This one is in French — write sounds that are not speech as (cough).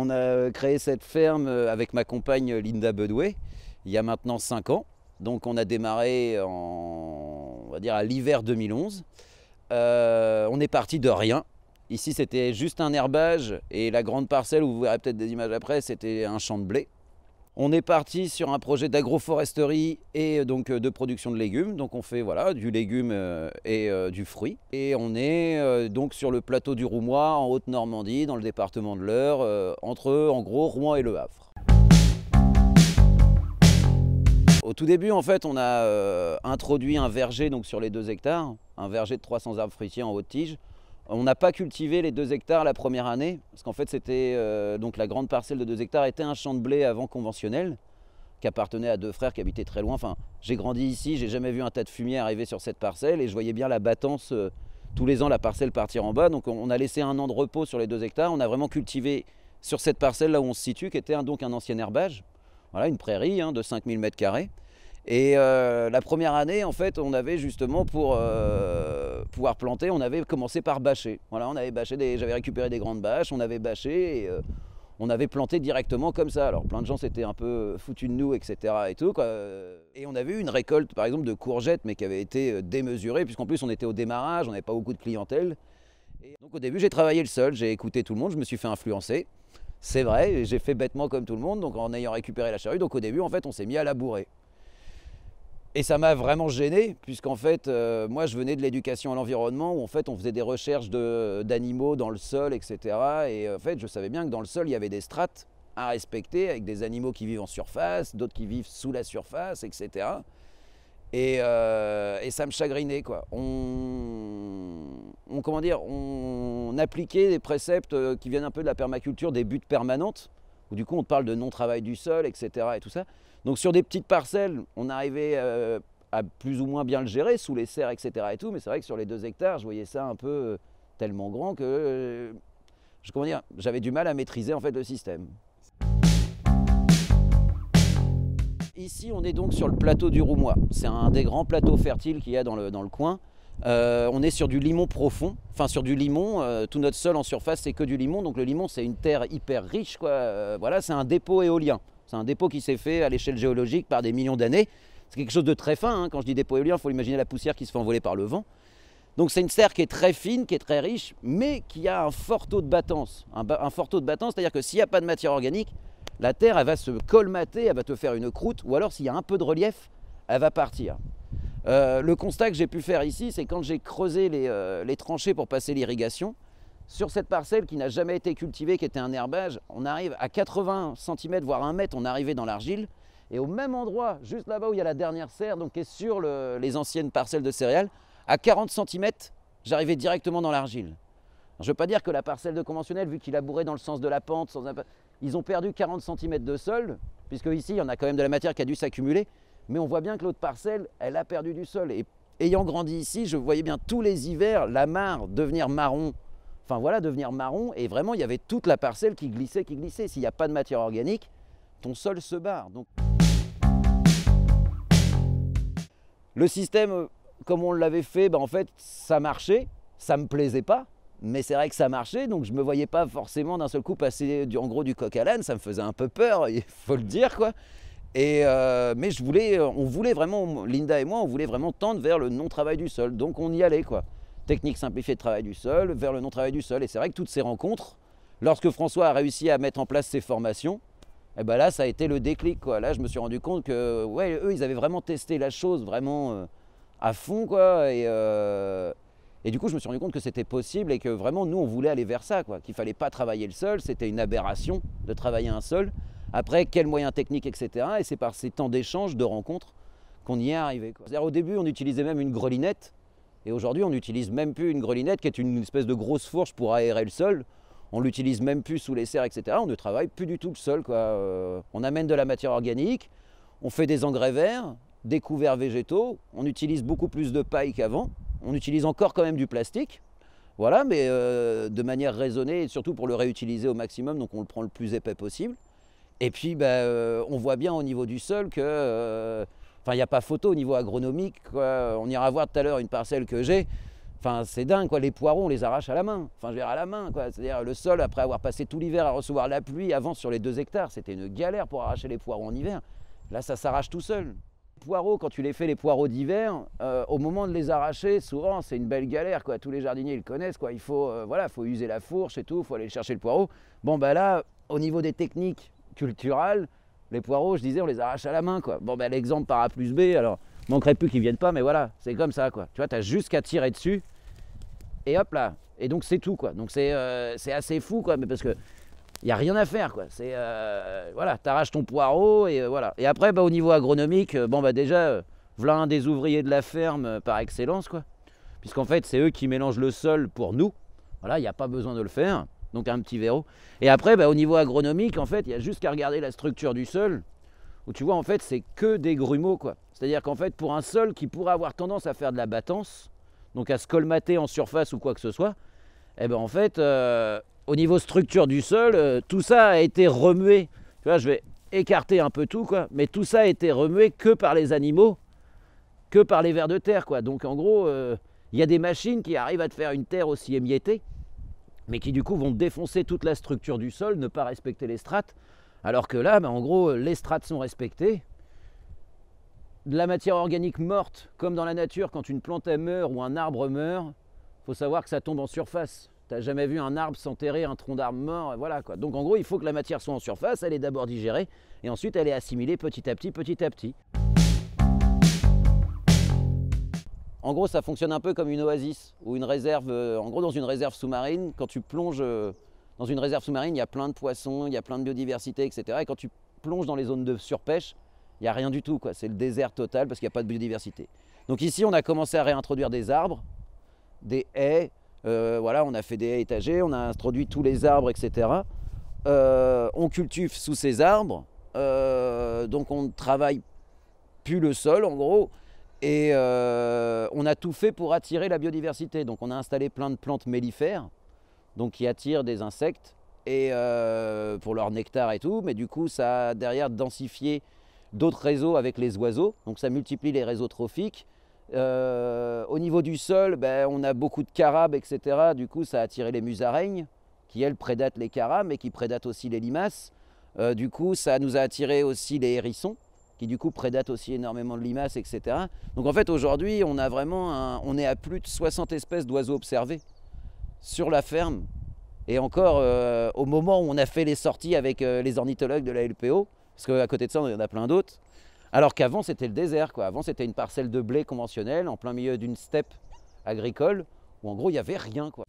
On a créé cette ferme avec ma compagne Linda Budway il y a maintenant 5 ans. Donc on a démarré en, va dire à l'hiver 2011. Euh, on est parti de rien. Ici c'était juste un herbage et la grande parcelle où vous verrez peut-être des images après, c'était un champ de blé. On est parti sur un projet d'agroforesterie et donc de production de légumes. Donc on fait voilà du légume euh, et euh, du fruit. Et on est donc sur le plateau du Roumois en Haute-Normandie, dans le département de l'Eure, entre en gros Rouen et Le Havre. Au tout début, en fait, on a euh, introduit un verger donc, sur les deux hectares, un verger de 300 arbres fruitiers en haute tige. On n'a pas cultivé les deux hectares la première année, parce qu'en fait, c'était euh, donc la grande parcelle de deux hectares était un champ de blé avant conventionnel, qui appartenait à deux frères qui habitaient très loin. Enfin, j'ai grandi ici, j'ai jamais vu un tas de fumier arriver sur cette parcelle, et je voyais bien la battance euh, tous les ans la parcelle partir en bas. Donc, on a laissé un an de repos sur les deux hectares. On a vraiment cultivé sur cette parcelle là où on se situe, qui était donc un ancien herbage. Voilà, une prairie hein, de 5000 m2. Et euh, la première année, en fait, on avait justement pour euh, pouvoir planter, on avait commencé par bâcher. Voilà, on avait bâché j'avais récupéré des grandes bâches, on avait bâché et euh, on avait planté directement comme ça. Alors plein de gens s'étaient un peu foutus de nous, etc. Et on avait eu une récolte, par exemple, de courgettes, mais qui avait été démesurée, puisqu'en plus on était au démarrage, on n'avait pas beaucoup de clientèle. Et donc au début, j'ai travaillé le seul, j'ai écouté tout le monde, je me suis fait influencer. C'est vrai, j'ai fait bêtement comme tout le monde, donc en ayant récupéré la charrue. Donc au début, en fait, on s'est mis à labourer. Et ça m'a vraiment gêné, puisqu'en fait, euh, moi, je venais de l'éducation à l'environnement, où en fait, on faisait des recherches d'animaux dans le sol, etc. Et en fait, je savais bien que dans le sol, il y avait des strates à respecter, avec des animaux qui vivent en surface, d'autres qui vivent sous la surface, etc. Euh, et, ça me chagrinait, quoi. On, comment dire, on appliquait des préceptes euh, qui viennent un peu de la permaculture, des buts permanentes, où du coup, on parle de non-travail du sol, etc. et tout ça. Donc sur des petites parcelles, on arrivait euh, à plus ou moins bien le gérer, sous les serres, etc. Et tout, mais c'est vrai que sur les deux hectares, je voyais ça un peu euh, tellement grand que euh, j'avais du mal à maîtriser en fait le système. Ici, on est donc sur le plateau du Roumois. C'est un des grands plateaux fertiles qu'il y a dans le, coin. On est sur du limon profond, enfin sur du limon. tout notre sol en surface, c'est que du limon. Donc le limon, c'est une terre hyper riche. Quoi. voilà, c'est un dépôt éolien. C'est un dépôt qui s'est fait à l'échelle géologique par des millions d'années. C'est quelque chose de très fin. Hein. Quand je dis dépôt éolien, il faut imaginer la poussière qui se fait envoler par le vent. Donc c'est une serre qui est très fine, qui est très riche, mais qui a un fort taux de battance. Un, fort taux de battance, c'est-à-dire que s'il n'y a pas de matière organique, la terre, elle va se colmater, elle va te faire une croûte, ou alors s'il y a un peu de relief, elle va partir. Euh, le constat que j'ai pu faire ici, c'est quand j'ai creusé les, euh, les tranchées pour passer l'irrigation, sur cette parcelle qui n'a jamais été cultivée, qui était un herbage, on arrive à 80 cm, voire 1 mètre, on arrivait dans l'argile. Et au même endroit, juste là-bas où il y a la dernière serre, donc qui est sur les anciennes parcelles de céréales, à 40 cm, j'arrivais directement dans l'argile. Je ne veux pas dire que la parcelle de conventionnel, vu qu'il a bourré dans le sens de la pente, ils ont perdu 40 cm de sol, puisque ici, il y en a quand même de la matière qui a dû s'accumuler. Mais on voit bien que l'autre parcelle, elle a perdu du sol. Et ayant grandi ici, je voyais bien tous les hivers la mare devenir marron enfin voilà, devenir marron. Et vraiment, il y avait toute la parcelle qui glissait, qui glissait. S'il n'y a pas de matière organique, ton sol se barre. Donc... Le système, euh, comme on l'avait fait, ben en fait, ça marchait. Ça ne me plaisait pas, mais c'est vrai que ça marchait. Donc je ne me voyais pas forcément d'un seul coup passer du, en gros du coq à l'âne. Ça me faisait un peu peur, (laughs) il faut le dire, quoi. Et euh, mais je voulais, on voulait vraiment, Linda et moi, on voulait vraiment tendre vers le non-travail du sol. Donc on y allait, quoi technique simplifiée de travail du sol, vers le non-travail du sol. Et c'est vrai que toutes ces rencontres, lorsque François a réussi à mettre en place ces formations, et eh ben là, ça a été le déclic. Quoi. Là, je me suis rendu compte que, ouais, eux, ils avaient vraiment testé la chose vraiment euh, à fond, quoi. Et, euh, et, du coup, je me suis rendu compte que c'était possible et que vraiment, nous, on voulait aller vers ça, quoi. Qu'il fallait pas travailler le sol, c'était une aberration de travailler un sol. Après, quels moyens techniques, etc. Et c'est par ces temps d'échanges, de rencontres, qu'on y est arrivé. Au début, on utilisait même une grelinette et aujourd'hui, on n'utilise même plus une grelinette qui est une espèce de grosse fourche pour aérer le sol. On l'utilise même plus sous les serres, etc. On ne travaille plus du tout le sol. Euh, on amène de la matière organique, on fait des engrais verts, des couverts végétaux, on utilise beaucoup plus de paille qu'avant. On utilise encore quand même du plastique, voilà, mais euh, de manière raisonnée et surtout pour le réutiliser au maximum, donc on le prend le plus épais possible. Et puis, ben, euh, on voit bien au niveau du sol que Enfin, il n'y a pas photo au niveau agronomique. On ira voir tout à l'heure une parcelle que j'ai. Enfin, c'est dingue, quoi. Les poireaux, on les arrache à la main. Enfin, je veux dire, à la main, quoi. C'est-à-dire, le sol, après avoir passé tout l'hiver à recevoir la pluie, avant sur les deux hectares, c'était une galère pour arracher les poireaux en hiver. Là, ça s'arrache tout seul. Les poireaux, quand tu les fais, les poireaux d'hiver, euh, au moment de les arracher, souvent, c'est une belle galère, quoi. Tous les jardiniers, ils connaissent, quoi. Il faut, euh, voilà, faut user la fourche et tout, il faut aller chercher le poireau. Bon, bah là, au niveau des techniques culturelles, les poireaux, je disais, on les arrache à la main, quoi. Bon, bah l'exemple par A plus B, alors, manquerait plus qu'ils viennent pas, mais voilà, c'est comme ça, quoi. Tu vois, tu as juste qu'à tirer dessus et hop là. Et donc c'est tout quoi. Donc c'est euh, assez fou quoi, mais parce que il n'y a rien à faire quoi. C'est euh, voilà, t'arraches ton poireau et euh, voilà. Et après bah, au niveau agronomique, bon bah déjà voilà un des ouvriers de la ferme par excellence quoi. Puisqu'en fait c'est eux qui mélangent le sol pour nous. Voilà, il n'y a pas besoin de le faire. Donc un petit verrou. Et après bah, au niveau agronomique en fait il y a juste qu'à regarder la structure du sol. Où tu vois en fait c'est que des grumeaux quoi. C'est-à-dire qu'en fait pour un sol qui pourrait avoir tendance à faire de la battance, donc à se colmater en surface ou quoi que ce soit, eh ben en fait, euh, au niveau structure du sol, euh, tout ça a été remué. Tu vois, je vais écarter un peu tout, quoi, mais tout ça a été remué que par les animaux, que par les vers de terre, quoi. Donc en gros, euh, il y a des machines qui arrivent à te faire une terre aussi émiettée, mais qui du coup vont défoncer toute la structure du sol, ne pas respecter les strates. Alors que là, ben, en gros, les strates sont respectées, de la matière organique morte, comme dans la nature, quand une plante meurt ou un arbre meurt, faut savoir que ça tombe en surface. Tu n'as jamais vu un arbre s'enterrer, un tronc d'arbre mort, voilà. Donc en gros, il faut que la matière soit en surface, elle est d'abord digérée, et ensuite elle est assimilée petit à petit, petit à petit. En gros, ça fonctionne un peu comme une oasis ou une réserve. Euh, en gros, dans une réserve sous-marine, quand tu plonges euh, dans une réserve sous-marine, il y a plein de poissons, il y a plein de biodiversité, etc. Et quand tu plonges dans les zones de surpêche, il n'y a rien du tout. C'est le désert total parce qu'il n'y a pas de biodiversité. Donc ici, on a commencé à réintroduire des arbres, des haies. Euh, voilà, on a fait des haies étagées, on a introduit tous les arbres, etc. On cultive sous ces arbres. Donc on ne travaille plus le sol, en gros. Et on a tout fait pour attirer la biodiversité. Donc on a installé plein de plantes mellifères, donc qui attirent des insectes et pour leur nectar et tout. Mais du coup, ça a derrière densifié d'autres réseaux avec les oiseaux, donc ça multiplie les réseaux trophiques. Euh, au niveau du sol, ben, on a beaucoup de carabes, etc. Du coup, ça a attiré les musaraignes, qui elles prédatent les carabes, mais qui prédatent aussi les limaces. Euh, du coup, ça nous a attiré aussi les hérissons, qui du coup prédatent aussi énormément de limaces, etc. Donc en fait, aujourd'hui, on a vraiment on est à plus de 60 espèces d'oiseaux observés sur la ferme. Et encore, euh, au moment où on a fait les sorties avec les ornithologues de la LPO, parce qu'à côté de ça, y en a plein d'autres. Alors qu'avant, c'était le désert. Quoi. Avant, c'était une parcelle de blé conventionnelle en plein milieu d'une steppe agricole où en gros, il n'y avait rien. Quoi.